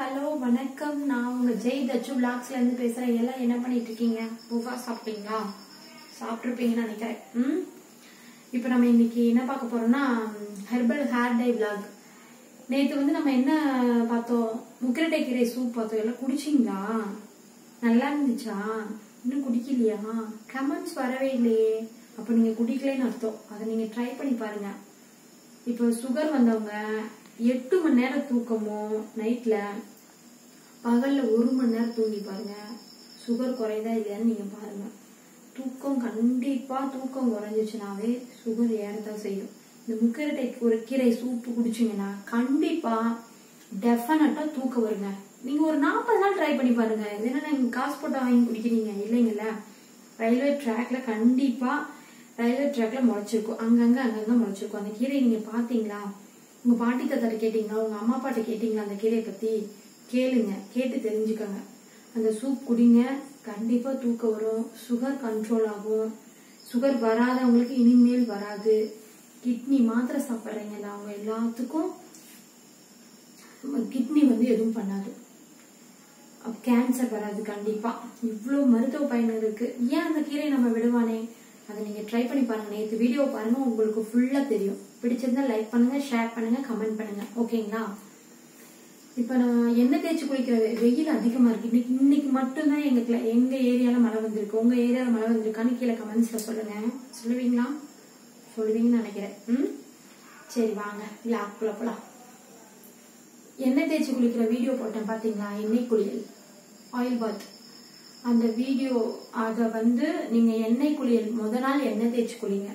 Hello வணக்கம். நான் உங்க ஜெய் தச்சு பிளாக்ஸ்ல இருந்து பேசுறேன். எல்லாம் என்ன பண்ணிட்டு இருக்கீங்க பூவா சாப்பிட்டீங்களா? சாப்பிட்டுருப்பீங்கன்னு நினைக்கிறேன். ம்? இப்போ நம்ம இன்னைக்கு என்ன பார்க்க போறோம்னா ஹெர்பல் ஹேர் டை பிளாக் நேத்து வந்து நம்ம என்ன பார்த்தோம்? முக்கிரட்டை கீரை சூப் பார்த்தோம். எல்லாம் குடிச்சிங்களா? நல்லா இருந்துச்சா? இன்னும் குடிக்கலையா? கமெண்ட்ஸ் வரவே இல்லையே. அப்போ நீங்க குடிக்கலன்னு அர்த்தம். அதை நீங்க ட்ரை பண்ணி பாருங்க. இப்போ சுகர் வந்தவங்க எட்டு மணி நேரம் தூக்கமும் நைட்ல பகல்ல ஒரு மணி நேரம் தூங்கி பாருங்க. சுகர் குறையுதா இல்லையான்னு நீங்க பாருங்க. தூக்கம் கண்டிப்பா தூக்கம் குறைஞ்சிச்சுனாவே சுகர் ஏறதான் செய்யும். இந்த முக்கரட்டை ஒரு கீரை சூப்பு குடிச்சீங்கன்னா கண்டிப்பா டெஃபினட்டா தூக்கம் வருங்க. நீங்க ஒரு நாற்பது நாள் ட்ரை பண்ணி பாருங்க. இது நீங்க காசு போட்டு வாங்கி குடிக்கிறீங்க இல்லைங்கல்ல ரயில்வே ட்ராக்ல கண்டிப்பா ரயில்வே ட்ராக்ல முளைச்சிருக்கும். அங்கங்க அங்கங்க முளைச்சிருக்கும். அந்த கீரையை நீங்க பாத்தீங்களா உங்க பாட்டி தாத்தாட்ட கேட்டீங்களா? உங்க அம்மா அப்பாட்ட கேட்டீங்களா? அந்த கீரையை பத்தி கேளுங்க. கேட்டு தெரிஞ்சுக்கோங்க. அந்த சூப் குடிங்க. கண்டிப்பா தூக்கம் வரும். சுகர் கண்ட்ரோல் ஆகும். சுகர் வராதவங்களுக்கு இனிமேல் வராது. கிட்னி மாத்திரை சாப்பிட்றீங்கல்ல அவங்க எல்லாத்துக்கும் கிட்னி வந்து எதுவும் பண்ணாது. கேன்சர் வராது கண்டிப்பா. இவ்வளவு மருத்துவ பயன் இருக்கு. ஏன் அந்த கீரையை நம்ம விடுவானே? அதை நீங்க ட்ரை பண்ணி பாருங்க. நேற்று வீடியோ பாருங்க உங்களுக்கு ஃபுல்லா தெரியும். பிடிச்சிருந்தா லைக் பண்ணுங்க ஷேர் பண்ணுங்க கமெண்ட் பண்ணுங்க. ஓகேங்களா இப்ப நான் எண்ணெய் தேய்ச்சி குளிக்கிறது வெயில் அதிகமா இருக்கு. இன்னைக்கு இன்னைக்கு மட்டும்தான் எங்க எங்க ஏரியால மழை வந்திருக்கு. உங்க ஏரியால மழை வந்திருக்கான்னு கீழே கமெண்ட்ஸ்ல சொல்லுங்க. சொல்லுவீங்களா? சொல்லுவீங்கன்னு நினைக்கிறேன். ம்? சரி வாங்க. விழாக்குள்ள போலாம் எண்ணெய் தேய்ச்சி குளிக்கிற வீடியோ போட்டேன் பாத்தீங்களா? எண்ணெய் குளியல். ஆயில் பாத் அந்த வீடியோ அதை வந்து நீங்க எண்ணெய் குளியல். முத நாள் எண்ணெய் தேய்ச்சி குளிங்க.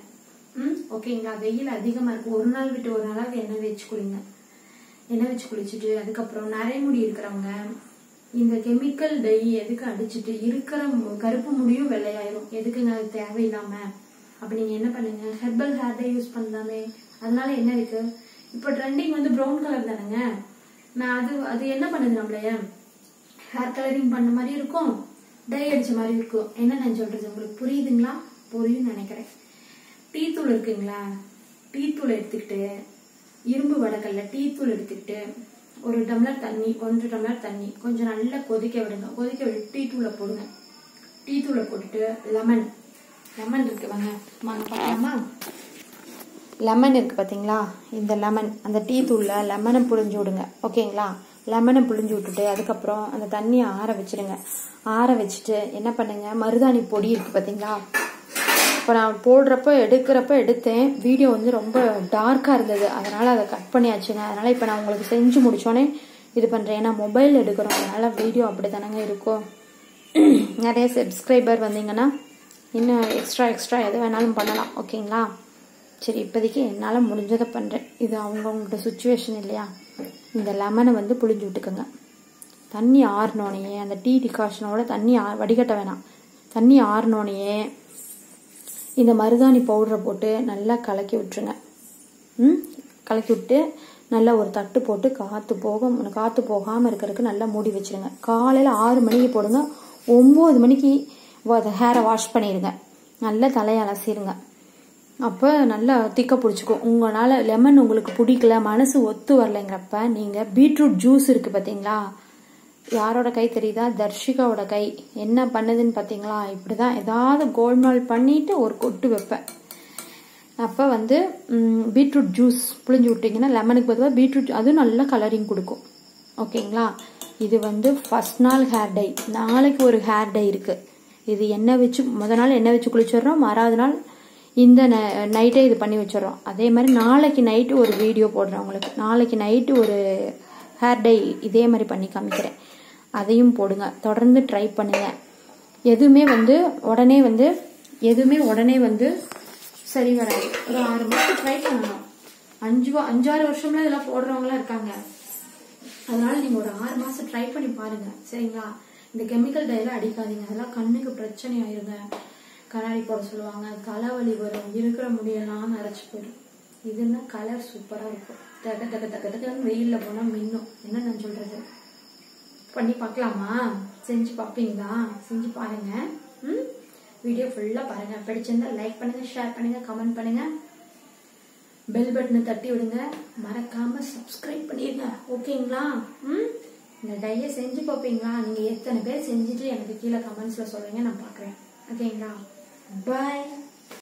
ம் ஓகேங்களா வெயில் அதிகமாக இருக்கு. ஒரு நாள் விட்டு ஒரு நாளாவது எண்ணெய் வச்சு குளிங்க. எண்ணெய் வச்சு குளிச்சுட்டு அதுக்கப்புறம் நரைமுடி இருக்கிறவங்க இந்த கெமிக்கல் டை எதுக்கு அடிச்சிட்டு இருக்கிற கருப்பு முடியும் வெள்ளையாயிரும். எதுக்குங்க அது தேவையில்லாமல் அப்போ நீங்கள் என்ன பண்ணுங்க? ஹெர்பல் ஹேர் டை யூஸ் பண்ணலாமே. அதனால என்ன இருக்கு? இப்போ ட்ரெண்டிங் வந்து ப்ரௌன் கலர் தானேங்க. நான் அது அது என்ன பண்ணுது நம்மளைய? ஹேர் கலரிங் பண்ண மாதிரி இருக்கும். டை அடிச்ச மாதிரி இருக்கும். என்ன நான் சொல்றது? உங்களுக்கு புரியுதுங்களா? புரியும் நினைக்கிறேன். டீ தூள் இருக்குங்களா? டீ தூள் எடுத்துக்கிட்டு இரும்பு வடக்கல்ல டீ தூள் எடுத்துக்கிட்டு ஒரு டம்ளர் தண்ணி ஒன்றரை டம்ளர் தண்ணி கொஞ்சம் நல்லா கொதிக்க விடுங்க. கொதிக்க விட்டு டீ தூளை போடுங்க. டீ தூளை போட்டுட்டு லெமன். லெமன் இருக்கு வாங்க. வாங்க பார்க்கலாமா? லெமன் இருக்கு பார்த்தீங்களா? இந்த லெமன் அந்த டீ தூளில் லெமனை புழிஞ்சு விடுங்க. ஓகேங்களா? லெமனை புழிஞ்சு விட்டுட்டு அதுக்கப்புறம் அந்த தண்ணியை ஆற வச்சிருங்க. ஆற வச்சுட்டு என்ன பண்ணுங்க? மருதாணி பொடி இருக்கு பார்த்தீங்களா? இப்போ நான் போடுறப்ப எடுக்கிறப்ப எடுத்தேன். வீடியோ வந்து ரொம்ப டார்க்காக இருந்தது. அதனால் அதை கட் பண்ணியாச்சுங்க. அதனால் இப்போ நான் உங்களுக்கு செஞ்சு முடிச்சோன்னே இது பண்ணுறேன் ஏன்னா மொபைல் எடுக்கிறோம். அதனால் வீடியோ அப்படி தானங்க இருக்கும். நிறைய சப்ஸ்கிரைபர் வந்தீங்கன்னா இன்னும் எக்ஸ்ட்ரா எக்ஸ்ட்ரா எது வேணாலும் பண்ணலாம். ஓகேங்களா? சரி இப்போதைக்கு என்னால் முடிஞ்சதை பண்ணுறேன் இது அவங்கவுங்களோட சுச்சுவேஷன் இல்லையா? இந்த லெமனை வந்து புளிஞ்சு விட்டுக்கோங்க. தண்ணி ஆறினோனையே அந்த டீ டிகாஷனோட தண்ணி ஆ- வடிகட்ட வேணாம். தண்ணி ஆறினோனையே இந்த மருதாணி பவுடரை போட்டு நல்லா கலக்கி விட்டுருங்க. ம்? கலக்கி விட்டு நல்லா ஒரு தட்டு போட்டு காற்று போக காற்று போகாமல் இருக்கிறதுக்கு நல்லா மூடி வச்சிருங்க. காலையில் ஆறு மணிக்கு போடுங்க. ஒம்பது மணிக்கு ஹேரை வாஷ் பண்ணிடுங்க. நல்லா தலையை அலசிடுங்க அப்போ நல்லா திக்க பிடிச்சிக்கும். உங்களால் லெமன் உங்களுக்கு பிடிக்கல மனசு ஒத்து வரலைங்கிறப்ப நீங்கள் பீட்ரூட் ஜூஸ் இருக்குது பார்த்தீங்களா யாரோட கை தெரியுதா? தர்ஷிகாவோட கை. என்ன பண்ணுதுன்னு பார்த்தீங்களா இப்படிதான் ஏதாவது கோல்மால் பண்ணிட்டு ஒரு கொட்டு வைப்பேன். அப்போ வந்து பீட்ரூட் ஜூஸ் புழிஞ்சு விட்டீங்கன்னா லெமனுக்கு பதிலாக பீட்ரூட் அதுவும் நல்லா கலரிங் கொடுக்கும். ஓகேங்களா? இது வந்து ஃபஸ்ட் நாள் ஹேர் டை நாளைக்கு ஒரு ஹேர் டை இருக்கு. இது எண்ணெய் வச்சு முத நாள் எண்ணெய் வச்சு குளிச்சிடுறோம். மறாவது நாள் இந்த நைட்டே இது பண்ணி வச்சிடுறோம். அதே மாதிரி நாளைக்கு நைட்டு ஒரு வீடியோ போடுறேன் உங்களுக்கு. நாளைக்கு நைட்டு ஒரு ஹேர் டை இதே மாதிரி பண்ணி காமிக்கிறேன். அதையும் போடுங்க. தொடர்ந்து ட்ரை பண்ணுங்க. எதுவுமே வந்து உடனே வந்து எதுவுமே உடனே வந்து சரி வராது. ஒரு ஆறு மாசம் ட்ரை பண்ணணும். அஞ்சு அஞ்சாறு வருஷம்ல இதெல்லாம் போடுறவங்களாம் இருக்காங்க. அதனால நீங்க ஒரு ஆறு மாசம் ட்ரை பண்ணி பாருங்க. சரிங்களா? இந்த கெமிக்கல் டைல அடிக்காதீங்க. அதெல்லாம் கண்ணுக்கு பிரச்சனை ஆயிருங்க. கண்ணாடி போட சொல்லுவாங்க. தலைவலி வரும். இருக்கிற முடியெல்லாம் நரைச்சு போயிடும். இதுன்னா கலர் சூப்பரா இருக்கும். தக்க தக்க தக்க தக்கன்னு வெயில்ல போனா மின்னும். என்ன நான் சொல்றது? பண்ணி பார்க்கலாமா? செஞ்சு பார்ப்பீங்களா? செஞ்சு பாருங்க. ம்? வீடியோ ஃபுல்லாக பாருங்க. பிடிச்சிருந்தா லைக் பண்ணுங்க ஷேர் பண்ணுங்க கமெண்ட் பண்ணுங்க. பெல் பட்டனை தட்டி விடுங்க. மறக்காம சப்ஸ்கிரைப் பண்ணிடுங்க ஓகேங்களா ம்? இந்த டையை செஞ்சு பார்ப்பீங்களா? நீங்க எத்தனை பேர் செஞ்சுட்டு எனக்கு கீழே கமெண்ட்ஸ்ல சொல்லுங்க நான் பார்க்குறேன். ஓகேங்களா பாய்